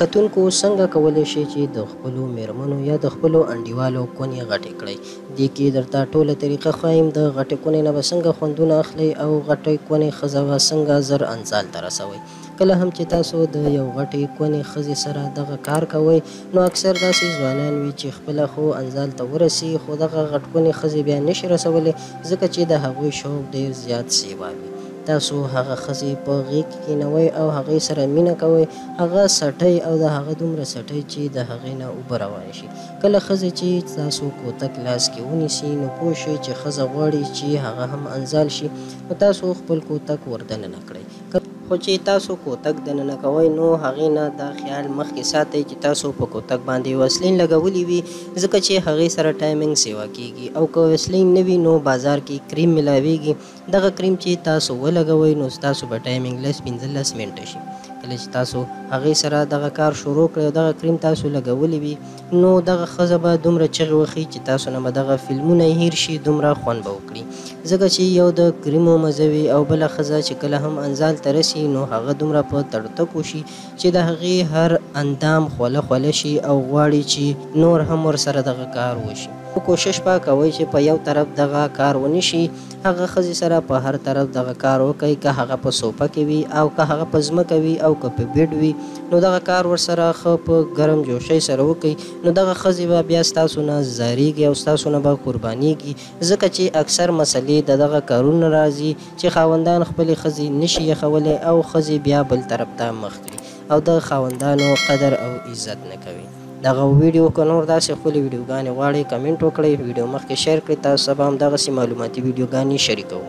کتونکو څنګه کولی شئ چې د خپلو میرمنو یا د خپلو انډیوالو کونې غټې کړئ دې کې درته ټوله طریقه ښایم د غټې کونې نه به څنګه خوندونه اخلئ او غټې کونې ښځه به څنګه زر انزال ته رسوئ کله هم چې تاسو د یو غټې کونې ښځې سره دغه کار کوئ نو اکثر داسې ځوانان وي چې خپله خو انزال ته ورسي خو دغه غټکونې ښځې بیا نشي رسولی ځکه چې د هغوی شوق ډیر زیات سیوا وي تاسو هغه ښځې په غیږ کې کینوئ او هغې سره مینه کوئ هغه څټئ او د هغه دومره څټئ چې د هغې نه اوبه روانې شي کله ښځې چې تاسو کوتک لاس کې ونیسي نو پوه شئ چې ښځه غواړي چې هغه هم انزال شي نو تاسو خپل کوتک وردننه کړئ خو چې تاسو کوتک دننه کوئ نو هغې نه دا خیال مخکې ساتئ چې تاسو په کوتک باندې وسلین لګولي وي ځکه چې هغې سره ټایمنګ سیوا کیږي او که وسلین نه وي نو بازار کې کریم ملاویږي دغه کریم چې تاسو ولګوئ نو ستاسو به ټایمنګ لس پنځلس منټه شي کله چې تاسو هغې سره دغه کار شروع کړئ او دغه کریم تاسو لګولي وي نو دغه ښځه به دومره چغې وخي چې تاسو نه به دغه فلمونه هیر شي دومره خوند به وکړي ځکه چې یو د کریمو مزه وي او بله ښځه چې کله هم انزال ته رسي نو هغه دومره په تړتکو شي چې د هغې هر اندام خوله خوله شي او غواړي چې نور هم ورسره دغه کار وشي نو کوشش به کوئ چې په یو طرف دغه کار ونشي. هغه ښځې سره په هر طرف دغه کار وکئ که هغه په سوپه کې وي او که هغه په ځمکه وي او که په بيډ وي نو دغه کار ورسره ښه په ګرم جوشۍ سره وکئ نو دغه ښځې به بيا ستاسو نه ځاريږي او ستاسو نه به قربانيږي ځکه چې اکثر مسلې ددغه کارونه راځي چې خاوندان خپلې ښځې نشي يخولی او ښځې بيا بل طرف ته مخ کړي او د خاوندانو قدر او عزت نه کوي. دغه ویډیو که نور داسې ښکلې ویډیوګانې غواړئ کمنټ وکړئ، ویډیو مخکې شیر کړئ، تاسو ته به هم دغسې معلوماتي ویډیوګانې شریکوو.